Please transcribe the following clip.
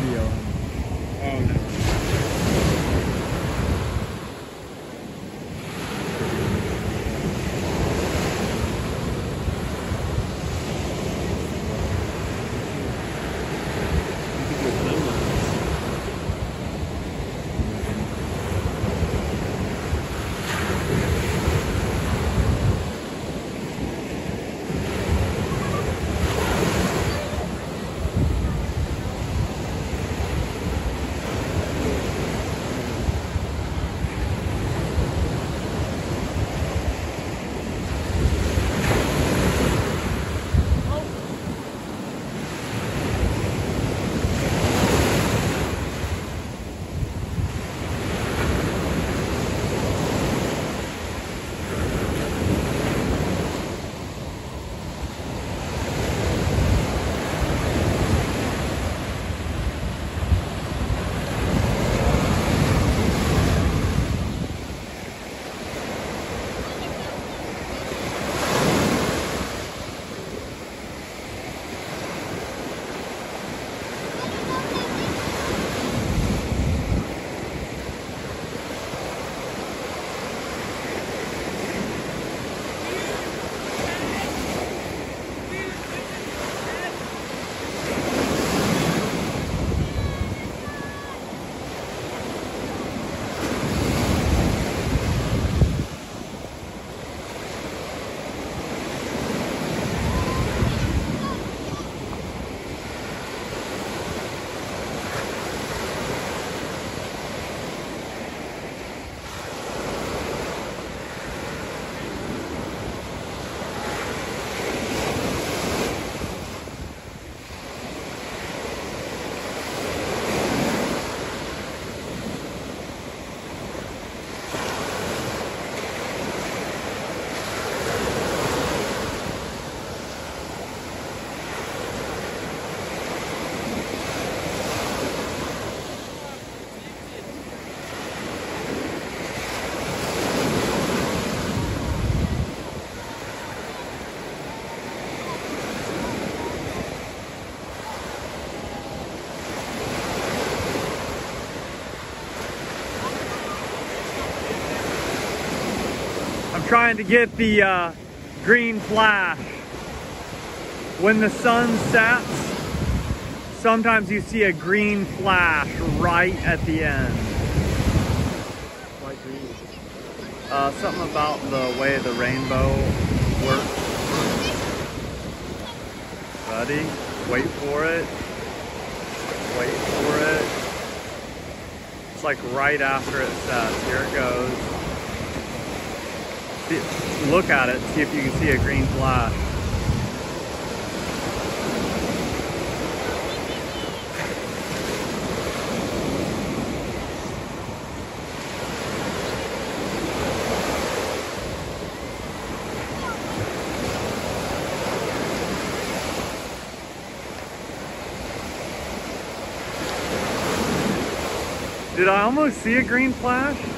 video. Trying to get the uh, green flash. When the sun sets, sometimes you see a green flash right at the end. Uh, something about the way the rainbow works. Ready? Wait for it. Wait for it. It's like right after it sets. Here it goes. Look at it, see if you can see a green flash. Did I almost see a green flash?